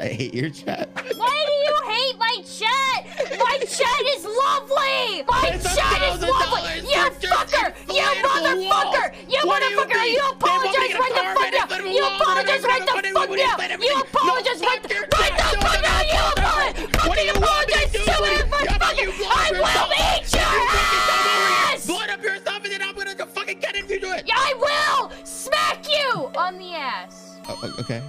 I hate your chat. Why do you hate my chat? My chat is lovely. My It's chat is lovely. You fucker. You motherfucker. You What you motherfucker. You apologize right the fuck now. You apologize right the fuck now. You apologize right fuck the right the fuck now. You apologize. Fucking apologize Stupid to me fucking. I will eat your ass. blow it up yourself, and then I'm gonna fucking get into it. I will smack you on the ass. Okay.